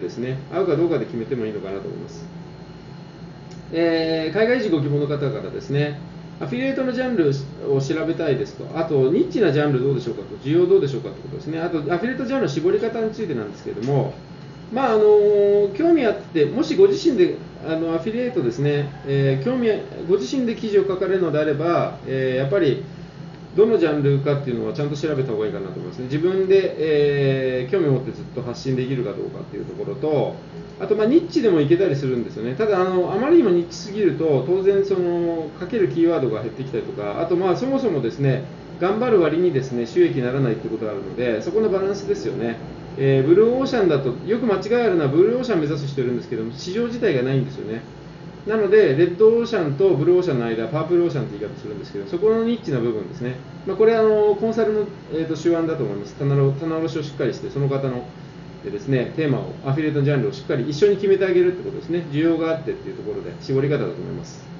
ですね。合うかどうかで決めてもいいのかなと思います、えー、海外人ご希望の方からですね。アフィリエイトのジャンルを調べたいですと、あとニッチなジャンルどうでしょうかと、需要どうでしょうかということですね、あとアフィリエイトジャンルの絞り方についてなんですけれども、まああの興味あって、もしご自身であのアフィリエイトですね、えー、興味ご自身で記事を書かれるのであれば、えー、やっぱりどのジャンルかっていうのはちゃんと調べた方がいいかなと思いますね。自分で、えー、興味を持ってずっと発信できるかどうかっていうところと、あとまあニッチでもいけたりするんですよね。ただあのあまりにもニッチすぎると当然そのかけるキーワードが減ってきたりとか、あとまあそもそもですね頑張る割にですね収益にならないってことがあるので、そこのバランスですよね。えー、ブルーオーシャンだとよく間違いあるのはブルーオーシャン目指す人いるんですけども市場自体がないんですよね。なので、レッドオーシャンとブルーオーシャンの間、パープルオーシャンという言い方するんですけど、そこのニッチな部分ですね、まあ、これあの、コンサルの、えーと、手腕だと思います、棚卸しをしっかりして、その方のでですねテーマを、アフィリエイトのジャンルをしっかり一緒に決めてあげるってことですね、需要があってっていうところで、絞り方だと思います。